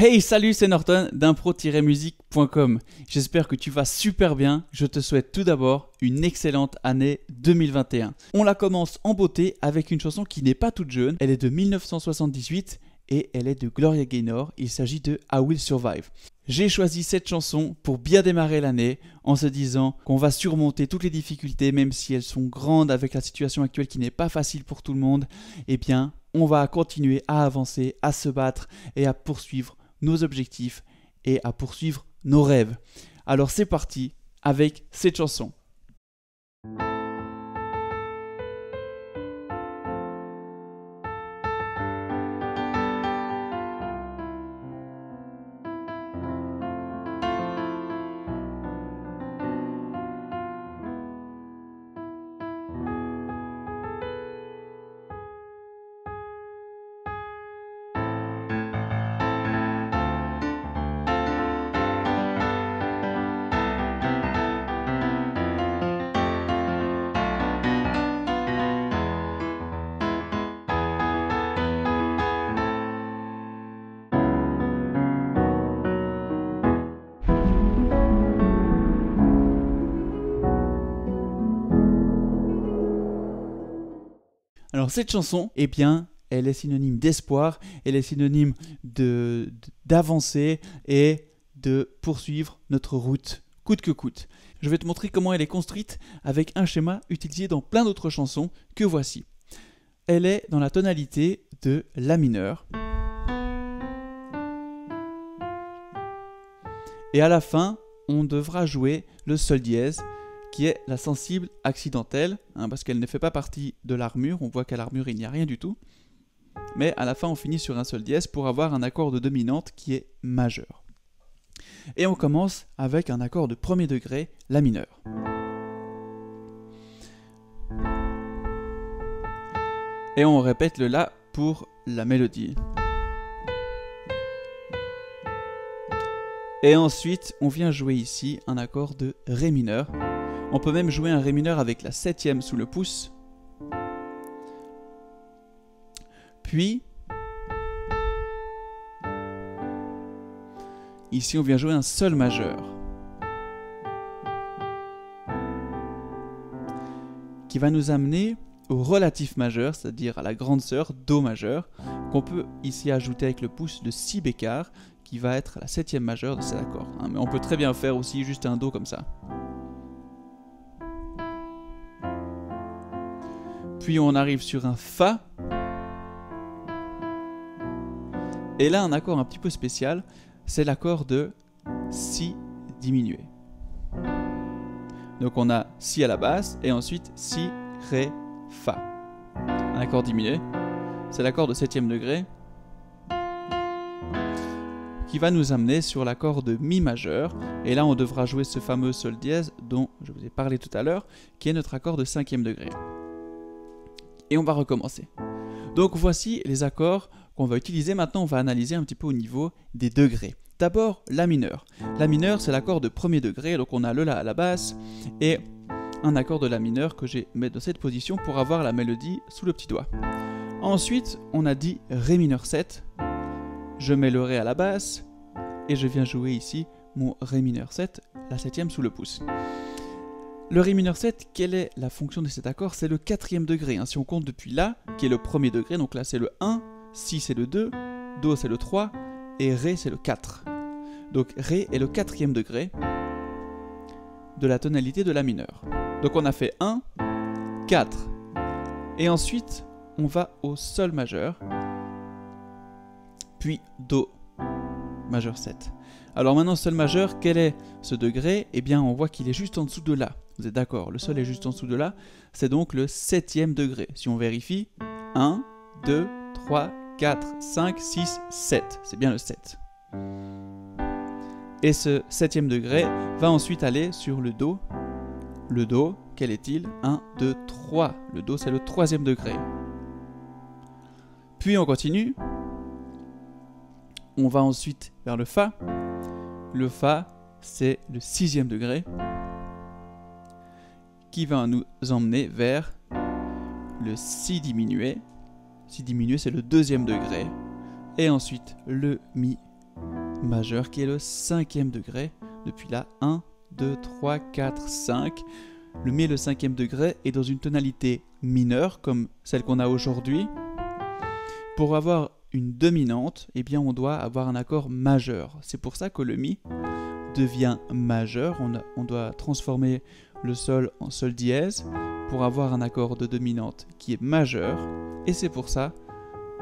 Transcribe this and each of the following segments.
Hey, salut, c'est Norton d'impro-musique.com. J'espère que tu vas super bien. Je te souhaite tout d'abord une excellente année 2021. On la commence en beauté avec une chanson qui n'est pas toute jeune. Elle est de 1978 et elle est de Gloria Gaynor. Il s'agit de I Will Survive. J'ai choisi cette chanson pour bien démarrer l'année en se disant qu'on va surmonter toutes les difficultés, même si elles sont grandes avec la situation actuelle qui n'est pas facile pour tout le monde. Eh bien, on va continuer à avancer, à se battre et à poursuivre nos objectifs et à poursuivre nos rêves. Alors c'est parti avec cette chanson. Alors cette chanson, eh bien, elle est synonyme d'espoir, elle est synonyme de d'avancer et de poursuivre notre route coûte que coûte. Je vais te montrer comment elle est construite avec un schéma utilisé dans plein d'autres chansons que voici. Elle est dans la tonalité de La mineur. Et à la fin, on devra jouer le sol dièse qui est la sensible accidentelle, hein, parce qu'elle ne fait pas partie de l'armure, on voit qu'à l'armure il n'y a rien du tout. Mais à la fin on finit sur un sol dièse pour avoir un accord de dominante qui est majeur. Et on commence avec un accord de premier degré, la mineur. Et on répète le La pour la mélodie. Et ensuite, on vient jouer ici un accord de Ré mineur. On peut même jouer un Ré mineur avec la septième sous le pouce. Puis, ici on vient jouer un Sol majeur. Qui va nous amener au relatif majeur, c'est-à-dire à la grande sœur, Do majeur, qu'on peut ici ajouter avec le pouce de Si bécard, qui va être la septième majeure de cet accord. Hein. mais on peut très bien faire aussi juste un Do comme ça. Puis on arrive sur un Fa. Et là, un accord un petit peu spécial, c'est l'accord de Si diminué. Donc on a Si à la basse et ensuite Si, Ré, Fa. Un accord diminué, c'est l'accord de septième degré qui va nous amener sur l'accord de Mi majeur. Et là, on devra jouer ce fameux Sol dièse dont je vous ai parlé tout à l'heure, qui est notre accord de cinquième degré et on va recommencer. Donc voici les accords qu'on va utiliser. Maintenant, on va analyser un petit peu au niveau des degrés. D'abord, La mineur. La mineur, c'est l'accord de premier degré, donc on a le La à la basse et un accord de La mineur que j'ai mis dans cette position pour avoir la mélodie sous le petit doigt. Ensuite, on a dit Ré mineur 7. Je mets le Ré à la basse et je viens jouer ici mon Ré mineur 7, la septième sous le pouce. Le Ré mineur 7, quelle est la fonction de cet accord? C'est le quatrième degré. Hein. Si on compte depuis là, qui est le premier degré, donc là c'est le 1, Si c'est le 2, Do c'est le 3, et Ré c'est le 4. Donc Ré est le quatrième degré de la tonalité de La mineur. Donc on a fait 1, 4, et ensuite on va au Sol majeur, puis Do majeur 7. Alors maintenant, Sol majeur, quel est ce degré? Eh bien, on voit qu'il est juste en dessous de là. Vous êtes d'accord Le Sol est juste en dessous de là. C'est donc le septième degré. Si on vérifie, 1, 2, 3, 4, 5, 6, 7. C'est bien le 7. Et ce septième degré va ensuite aller sur le Do. Le Do, quel est-il? 1, 2, 3. Le Do, c'est le troisième degré. Puis on continue. On va ensuite vers le Fa. Le Fa, c'est le sixième degré qui va nous emmener vers le Si diminué. Si diminué, c'est le deuxième degré. Et ensuite le Mi majeur qui est le cinquième degré. Depuis là, 1, 2, 3, 4, 5. Le mi est le cinquième degré est dans une tonalité mineure comme celle qu'on a aujourd'hui. Pour avoir une dominante, eh bien on doit avoir un accord majeur. C'est pour ça que le mi devient majeur. On doit transformer le sol en sol dièse pour avoir un accord de dominante qui est majeur. Et c'est pour ça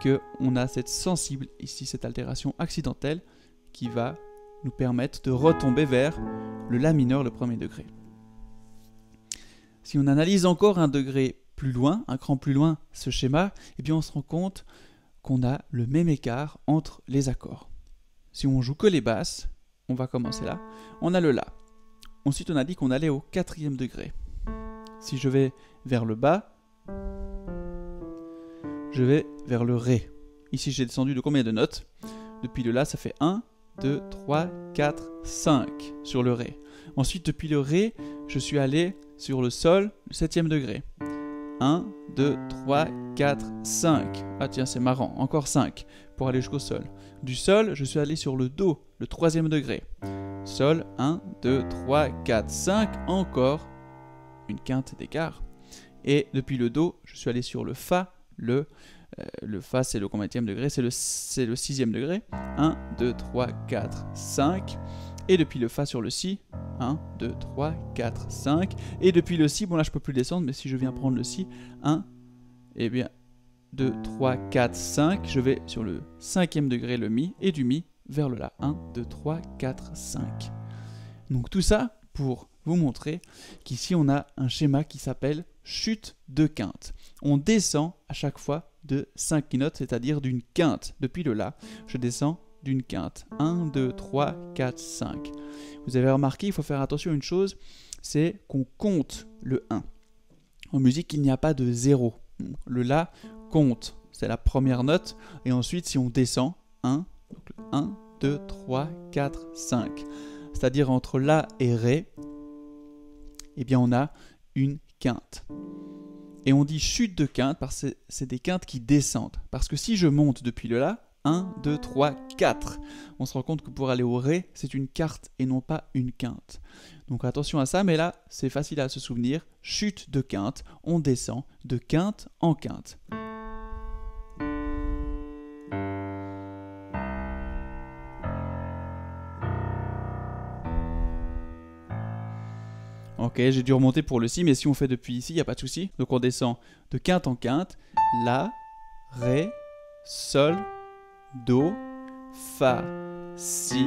que on a cette sensible, ici cette altération accidentelle, qui va nous permettre de retomber vers le La mineur, le premier degré. Si on analyse encore un degré plus loin, un cran plus loin, ce schéma, eh bien on se rend compte qu'on a le même écart entre les accords. Si on joue que les basses, on va commencer là, on a le La. Ensuite on a dit qu'on allait au quatrième degré. Si je vais vers le bas, je vais vers le Ré. Ici j'ai descendu de combien de notes? Depuis le La ça fait 1, 2, 3, 4, 5 sur le Ré. Ensuite depuis le Ré, je suis allé sur le Sol, le septième degré. 1, 2, 3, 4, 5. Ah tiens, c'est marrant, encore 5 pour aller jusqu'au Sol. Du Sol, je suis allé sur le Do, le troisième degré. Sol, 1, 2, 3, 4, 5, encore une quinte d'écart. Et depuis le Do, je suis allé sur le Fa, le, euh, Fa c'est le combienième degré, c'est le, le sixième degré. 1, 2, 3, 4, 5. Et depuis le Fa sur le Si, 1, 2, 3, 4, 5. Et depuis le Si, bon là je peux plus descendre, mais si je viens prendre le Si, 1, et bien 2, 3, 4, 5. Je vais sur le cinquième degré, le Mi, et du Mi vers le La. 1, 2, 3, 4, 5. Donc tout ça pour vous montrer qu'ici on a un schéma qui s'appelle chute de quinte. On descend à chaque fois de 5 notes, c'est-à-dire d'une quinte. Depuis le La, je descends d'une quinte. 1, 2, 3, 4, 5. Vous avez remarqué, il faut faire attention à une chose, c'est qu'on compte le 1. En musique, il n'y a pas de 0. Le La compte, c'est la première note, et ensuite si on descend, 1, 1, 2, 3, 4, 5. C'est-à-dire entre La et Ré, eh bien on a une quinte. Et on dit chute de quinte parce que c'est des quintes qui descendent. Parce que si je monte depuis le La, 1, 2, 3, 4. On se rend compte que pour aller au Ré, c'est une carte et non pas une quinte. Donc attention à ça, mais là, c'est facile à se souvenir. Chute de quinte, on descend de quinte en quinte. Ok, j'ai dû remonter pour le Si, mais si on fait depuis ici, il n'y a pas de souci. Donc on descend de quinte en quinte. La, Ré, Sol, Do, Fa, Si,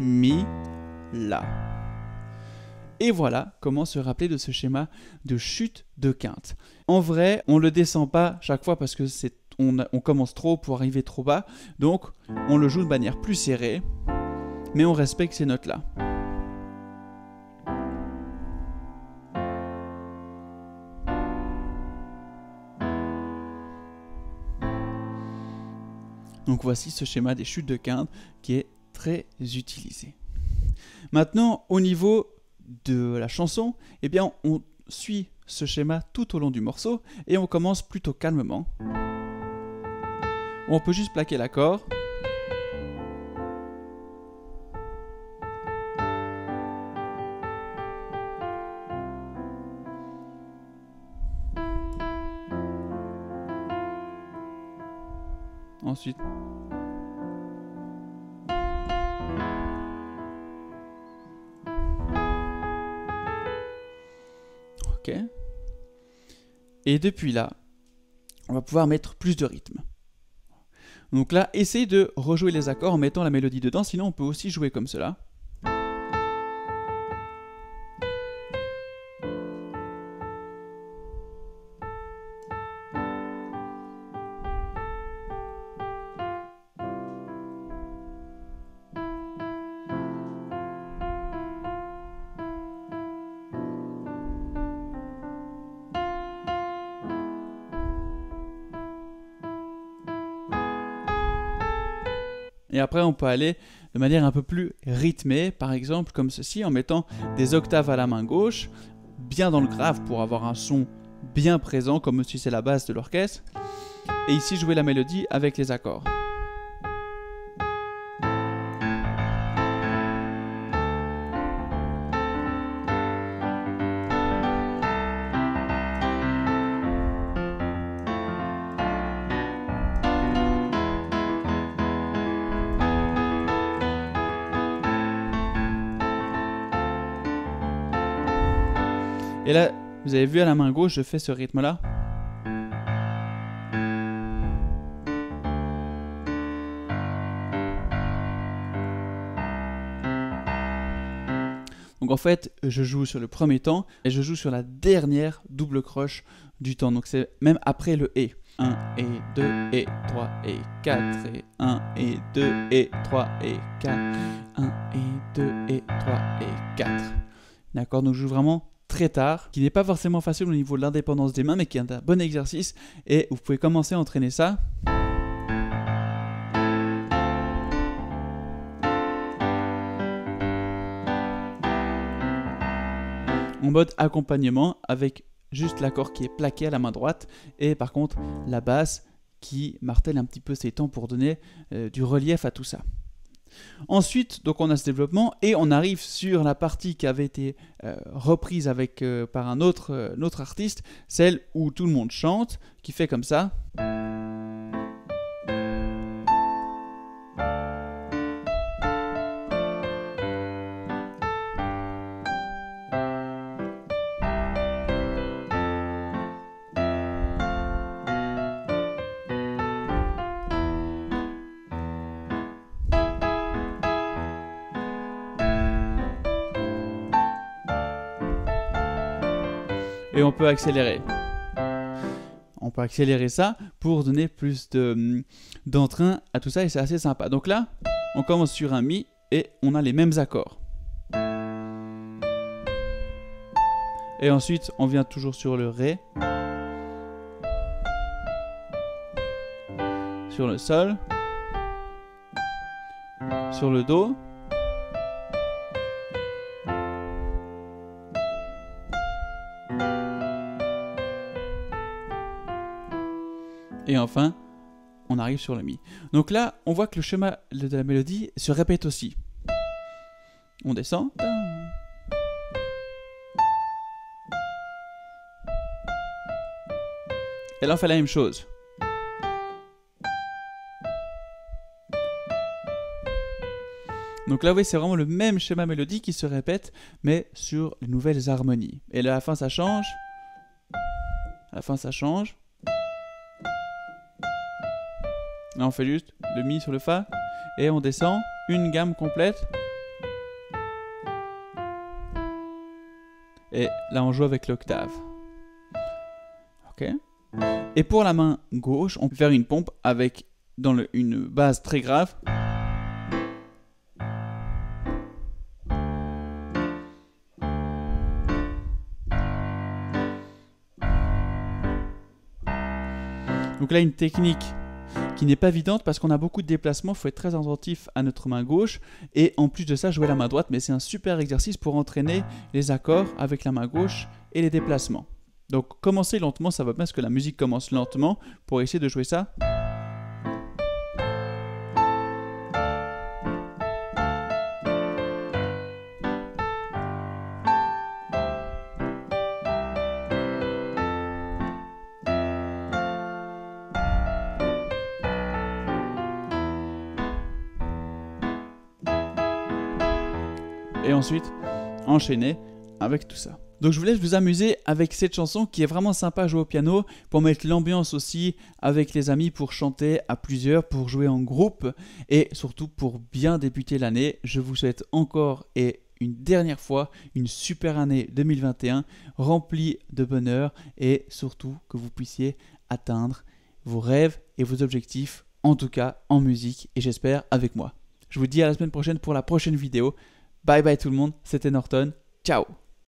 Mi, La. Et voilà comment se rappeler de ce schéma de chute de quinte. En vrai, on ne le descend pas chaque fois parce que c'est on, commence trop pour arriver trop bas, donc on le joue de manière plus serrée, mais on respecte ces notes-là. Donc voici ce schéma des chutes de quinte qui est très utilisé. Maintenant, au niveau de la chanson, eh bien, on suit ce schéma tout au long du morceau et on commence plutôt calmement. On peut juste plaquer l'accord. Ensuite, Et depuis là, on va pouvoir mettre plus de rythme. Donc là, essayez de rejouer les accords en mettant la mélodie dedans, sinon on peut aussi jouer comme cela. Et après, on peut aller de manière un peu plus rythmée, par exemple comme ceci, en mettant des octaves à la main gauche, bien dans le grave pour avoir un son bien présent, comme si c'est la base de l'orchestre. Et ici, jouer la mélodie avec les accords. Et là, vous avez vu à la main gauche, je fais ce rythme-là. Donc en fait, je joue sur le premier temps et je joue sur la dernière double croche du temps. Donc c'est même après le et. 1 et 2 et 3 et 4 et 1 et 2 et 3 et 4. 1 et 2 et 3 et 4. D'accord? Donc je joue vraiment très tard, qui n'est pas forcément facile au niveau de l'indépendance des mains, mais qui est un bon exercice. Et vous pouvez commencer à entraîner ça. en mode accompagnement avec juste l'accord qui est plaqué à la main droite et par contre la basse qui martèle un petit peu ses temps pour donner euh, du relief à tout ça. Ensuite, donc on a ce développement et on arrive sur la partie qui avait été euh, reprise avec, euh, par un autre, autre artiste, celle où tout le monde chante, qui fait comme ça. Et on peut accélérer. On peut accélérer ça pour donner plus d'entrain à tout ça et c'est assez sympa. Donc là, on commence sur un Mi et on a les mêmes accords. Et ensuite, on vient toujours sur le Ré. Sur le Sol. Sur le Do. Et enfin, on arrive sur le Mi. Donc là, on voit que le schéma de la mélodie se répète aussi. On descend. Et là, on fait la même chose. Donc là, vous voyez, c'est vraiment le même schéma mélodie qui se répète, mais sur les nouvelles harmonies. Et là, à la fin, ça change. À la fin, ça change. Là, on fait juste le Mi sur le Fa et on descend une gamme complète. Et là, on joue avec l'octave. Ok. Et pour la main gauche, on peut faire une pompe avec dans une base très grave. Donc là, une technique qui n'est pas évidente parce qu'on a beaucoup de déplacements, il faut être très attentif à notre main gauche et en plus de ça jouer la main droite, mais c'est un super exercice pour entraîner les accords avec la main gauche et les déplacements. Donc commencez lentement, ça va bien parce que la musique commence lentement pour essayer de jouer ça. Enchaîner avec tout ça. Donc je vous laisse vous amuser avec cette chanson qui est vraiment sympa à jouer au piano, pour mettre l'ambiance aussi avec les amis, pour chanter à plusieurs, pour jouer en groupe et surtout pour bien débuter l'année. Je vous souhaite encore et une dernière fois une super année 2021 remplie de bonheur et surtout que vous puissiez atteindre vos rêves et vos objectifs, en tout cas en musique et j'espère avec moi. Je vous dis à la semaine prochaine pour la prochaine vidéo. Bye bye tout le monde, c'était Norton. Ciao